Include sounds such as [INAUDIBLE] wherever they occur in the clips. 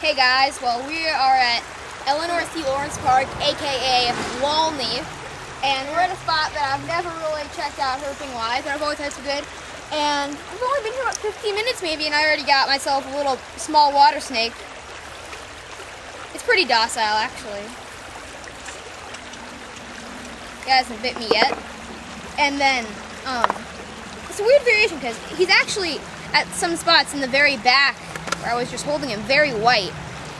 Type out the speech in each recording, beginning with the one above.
Hey guys, well we are at Eleanor C. Lawrence Park, aka Walney, and we're at a spot that I've never really checked out herping wise, but I've always had some good. And I've only been here about 15 minutes maybe, and I already got myself a little small water snake. It's pretty docile actually. He hasn't bit me yet. And then, um, it's a weird variation because he's actually at some spots in the very back where I was just holding him very white.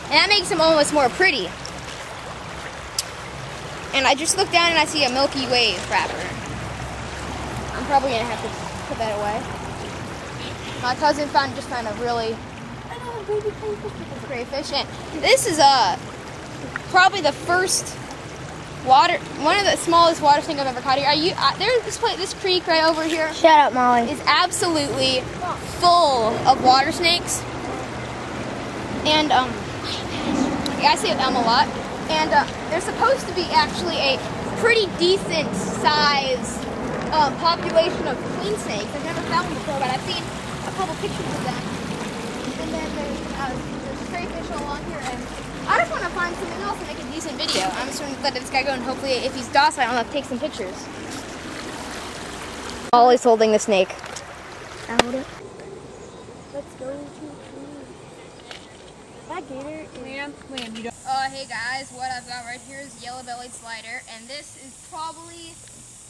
And that makes him almost more pretty. And I just look down and I see a Milky Way wrapper. I'm probably gonna have to put that away. My cousin found just found a really I know baby crayfish and this is uh probably the first water one of the smallest water snake I've ever caught here. Are you uh, there's this place this creek right over here Shut up, Molly. is absolutely full of water snakes. And um, I see them a lot. And uh, there's supposed to be actually a pretty decent size um, population of queen snakes. I've never found them before, but I've seen a couple pictures of them. And then there's, uh, there's crayfish along here, and I just want to find something else to make a decent video. I'm just going to let this guy go, and hopefully, if he's docile, I'll take some pictures. Molly's holding the snake. Out it. Let's go to That gator is Liam, Liam, you don't. Uh, hey guys, what I've got right here is yellow-bellied slider, and this is probably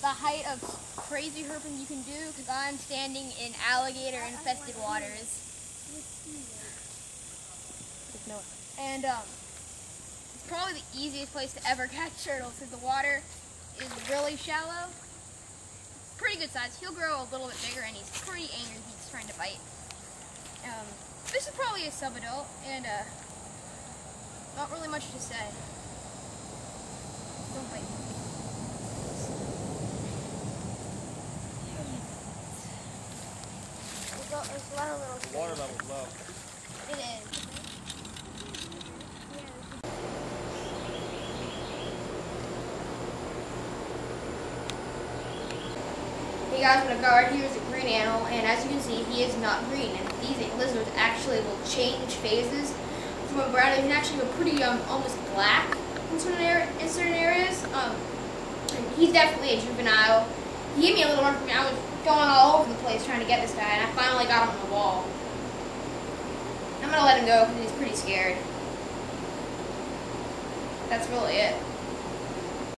the height of crazy herping you can do because I'm standing in alligator-infested waters. And um, it's probably the easiest place to ever [LAUGHS] catch turtles because the water is really shallow. Pretty good size. He'll grow a little bit bigger, and he's pretty angry. He's trying to bite. Um, this is probably a sub-adult, and uh. Not really much to say. Don't bite me. There's a- there's a lot of little The water level's low. It is. Hey guys, I've got right here is a green anole, and as you can see, he is not green. And these lizards actually will change phases from a brown. They can actually go pretty um, almost black in certain, in certain areas. Um, he's definitely a juvenile. He gave me a little run for me. I was going all over the place trying to get this guy, and I finally got him on the wall. I'm gonna let him go because he's pretty scared. That's really it.